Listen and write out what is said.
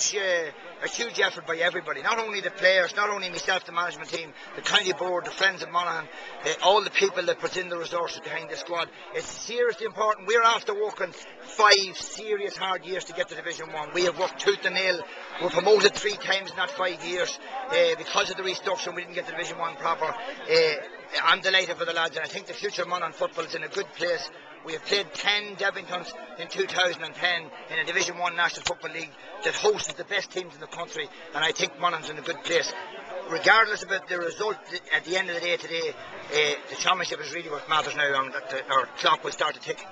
huge, uh, a huge effort by everybody. Not only the players, not only myself, the management team, the county board, the friends of Monaghan, uh, all the people that put in the resources behind the squad. It's seriously important. We're after working five serious hard years to get to Division One. We have worked tooth and nail. We're promoted three times in that five years uh, because of the restructure. We didn't get to Division One proper. I'm delighted for the lads, and I think the future of Monaghan football is in a good place. We have played 10 Devingtons in 2010 in a Division 1 National Football League that hosts the best teams in the country, and I think Monaghan's in a good place. Regardless about the result at the end of the day today, uh, the championship is really what matters now, and our clock will start to tick.